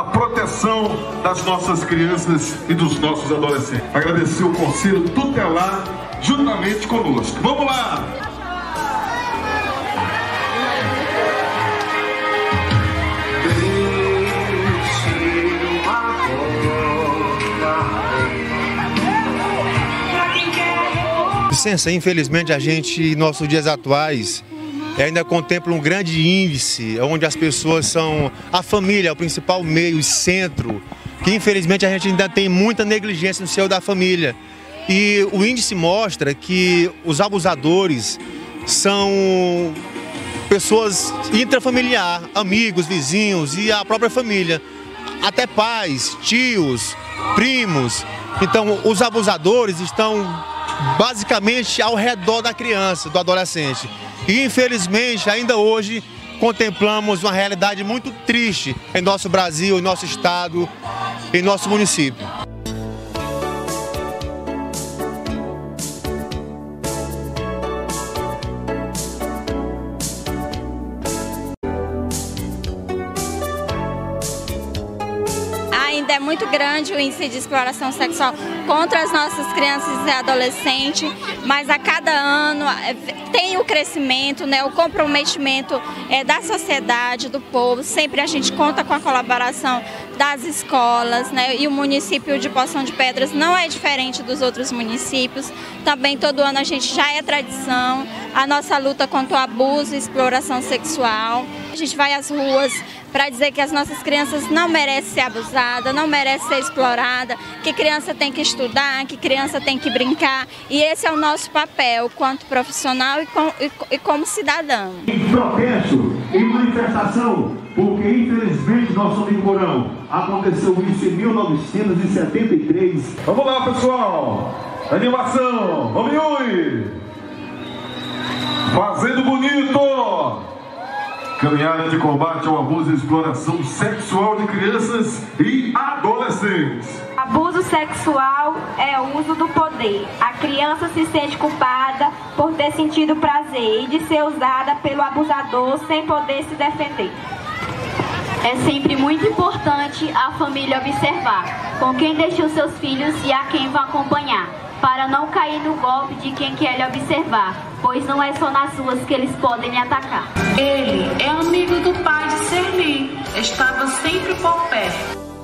a proteção das nossas crianças e dos nossos adolescentes. Agradecer o Conselho Tutelar juntamente conosco. Vamos lá! Licença, infelizmente a gente, em nossos dias atuais, ainda contempla um grande índice onde as pessoas são a família, o principal meio e centro, que infelizmente a gente ainda tem muita negligência no seio da família. E o índice mostra que os abusadores são pessoas intrafamiliar, amigos, vizinhos e a própria família, até pais, tios, primos. Então, os abusadores estão basicamente ao redor da criança, do adolescente. E infelizmente, ainda hoje, contemplamos uma realidade muito triste em nosso Brasil, em nosso estado, em nosso município. Ainda é muito grande o índice de exploração sexual contra as nossas crianças e adolescentes, mas a cada ano é, tem o crescimento, né, o comprometimento é, da sociedade, do povo. Sempre a gente conta com a colaboração das escolas, né, e o município de Poção de Pedras não é diferente dos outros municípios. Também todo ano a gente já é tradição a nossa luta contra o abuso e exploração sexual. A gente vai às ruas para dizer que as nossas crianças não merecem ser abusadas, não merecem ser exploradas, que criança tem que estudar, que criança tem que brincar. E esse é o nosso papel, quanto profissional e, com, e, e como cidadão. Em protesto, em manifestação, porque infelizmente, nosso amigo Mourão, aconteceu isso em 1973. Vamos lá, pessoal! Animação! Vamos, Yuri! Fazendo bonito! Caminhada de combate ao abuso e exploração sexual de crianças e adolescentes. Abuso sexual é o uso do poder. A criança se sente culpada por ter sentido prazer e de ser usada pelo abusador sem poder se defender. É sempre muito importante a família observar com quem deixou seus filhos e a quem vão acompanhar para não cair no golpe de quem quer lhe observar, pois não é só nas ruas que eles podem lhe atacar. Ele é amigo do pai de Serli, estava sempre por perto.